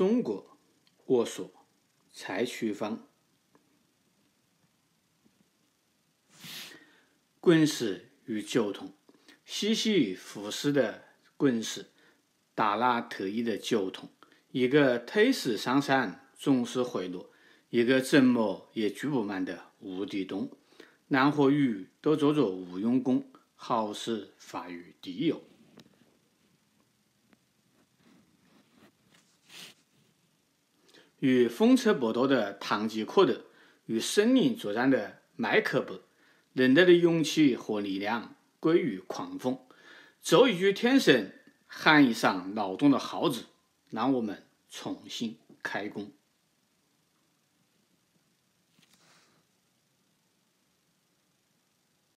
中国沃索蔡曲芳。滚石与酒桶，西西弗斯的滚石，达拉特伊的酒桶，一个推石上山总是回落，一个怎么也聚不满的无底洞。男和女都做着无用功，好事发于地狱。与风车搏斗的唐吉诃德，与森林作战的麦克伯。人类的勇气和力量归于狂风。奏一句天神，喊一嗓劳动的号子，让我们重新开工。